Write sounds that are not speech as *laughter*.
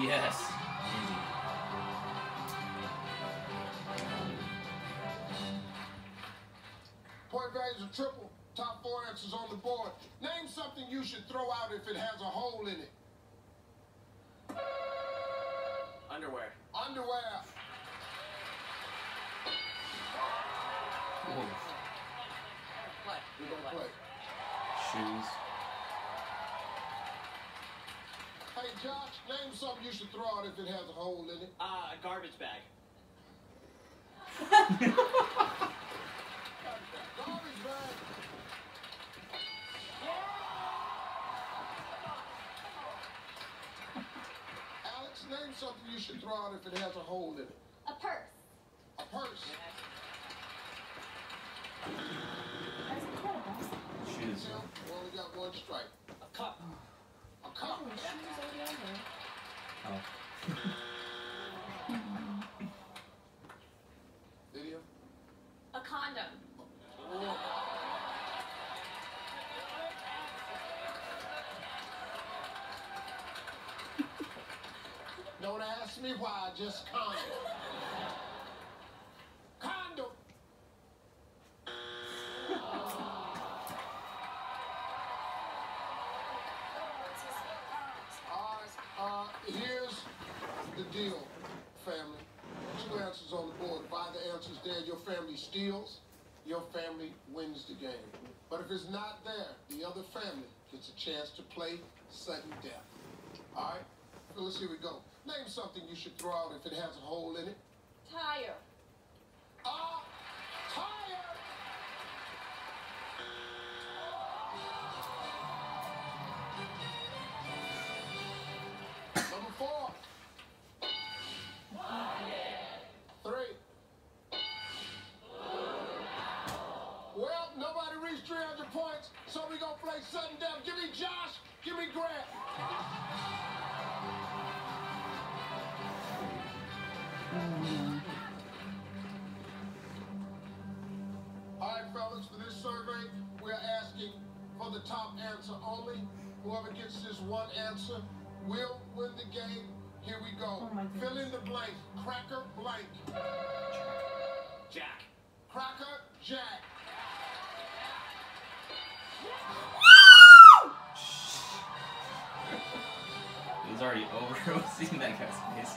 Yes. Easy. Point values are triple. Top four answers on the board. Name something you should throw out if it has a hole in it. Underwear. Underwear. Ooh. Play. Play. Shoes. Hey Josh, name something you should throw out if it has a hole in it. Uh, a garbage bag. Garbage bag. Alex, name something you should throw out if it has a hole in it. A purse. A purse. That's incredible. Shoes. Tim, we only got one strike. A cup. Oh, over. Oh. Video. A condom. Don't ask me why, just. Condom. The deal, family. Two answers on the board. If either answer's there, your family steals, your family wins the game. But if it's not there, the other family gets a chance to play sudden death. All right? So let's see we go. Name something you should throw out if it has a hole in it. Tire. Reached 300 points, so we gonna play sudden death. Give me Josh. Give me Grant. All right, fellas, for this survey, we're asking for the top answer only. Whoever gets this one answer will win the game. Here we go. Oh. Fill in the blank. Cracker blank. Jack. Cracker Jack. Already *laughs* over. I was seeing that guy's face.